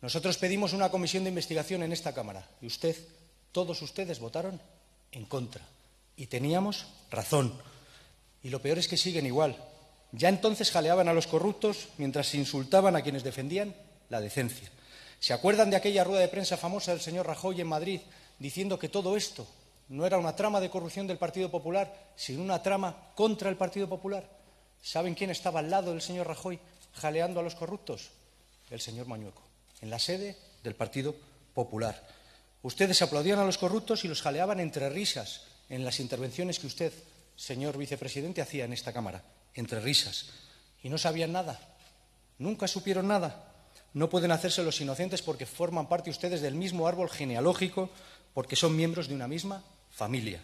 Nosotros pedimos una comisión de investigación en esta Cámara y usted, todos ustedes votaron en contra. Y teníamos razón. Y lo peor es que siguen igual. Ya entonces jaleaban a los corruptos mientras insultaban a quienes defendían la decencia. ¿Se acuerdan de aquella rueda de prensa famosa del señor Rajoy en Madrid diciendo que todo esto no era una trama de corrupción del Partido Popular, sino una trama contra el Partido Popular? ¿Saben quién estaba al lado del señor Rajoy jaleando a los corruptos? El señor Mañueco, en la sede del Partido Popular. Ustedes aplaudían a los corruptos y los jaleaban entre risas en las intervenciones que usted, señor vicepresidente, hacía en esta Cámara, entre risas. Y no sabían nada, nunca supieron nada. No pueden hacerse los inocentes porque forman parte ustedes del mismo árbol genealógico, porque son miembros de una misma familia.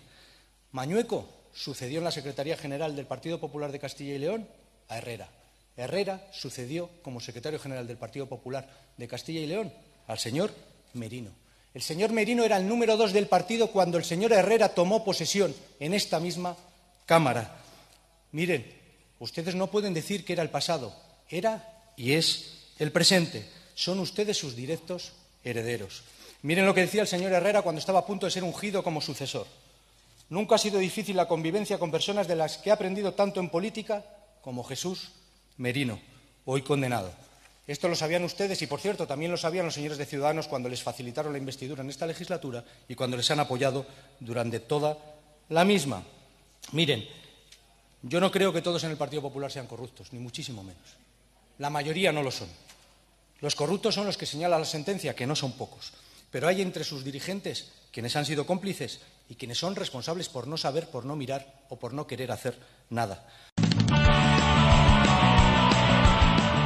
Mañueco sucedió en la Secretaría General del Partido Popular de Castilla y León a Herrera. Herrera sucedió como secretario general del Partido Popular de Castilla y León al señor Merino. El señor Merino era el número dos del partido cuando el señor Herrera tomó posesión en esta misma Cámara. Miren, ustedes no pueden decir que era el pasado, era y es el presente. Son ustedes sus directos herederos. Miren lo que decía el señor Herrera cuando estaba a punto de ser ungido como sucesor. Nunca ha sido difícil la convivencia con personas de las que he aprendido tanto en política como Jesús Merino, hoy condenado. Esto lo sabían ustedes y, por cierto, también lo sabían los señores de Ciudadanos cuando les facilitaron la investidura en esta legislatura y cuando les han apoyado durante toda la misma. Miren, yo no creo que todos en el Partido Popular sean corruptos, ni muchísimo menos. La mayoría no lo son. Los corruptos son los que señala la sentencia, que no son pocos. Pero hay entre sus dirigentes quienes han sido cómplices y quienes son responsables por no saber, por no mirar o por no querer hacer nada.